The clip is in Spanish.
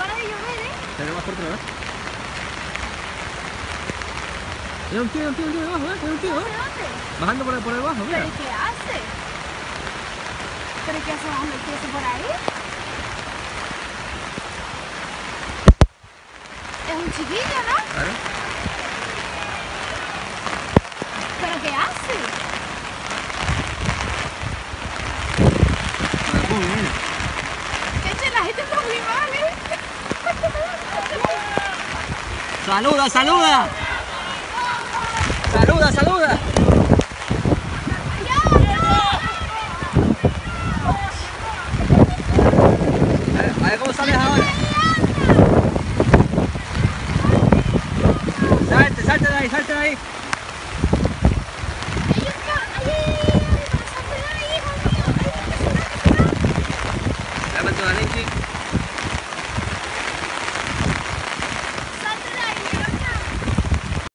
para de llover, ¿eh? Ve más fuerte, ¿verdad? Mira un tío, un tío, un tío debajo, ¿eh? Mira un tío, ¿eh? ¿Dónde, dónde? Bajando por, por debajo, mira. ¿Pero qué hace? ¿Pero qué hace bajando el pie por ahí? Es un chiquillo, ¿no? Claro. ¿Pero qué hace? ¡Saluda, saluda! ¡Saluda, saluda! A ver, a ver cómo sales ahora. Salte, salte de ahí, salte de ahí. Llámate a Valentín.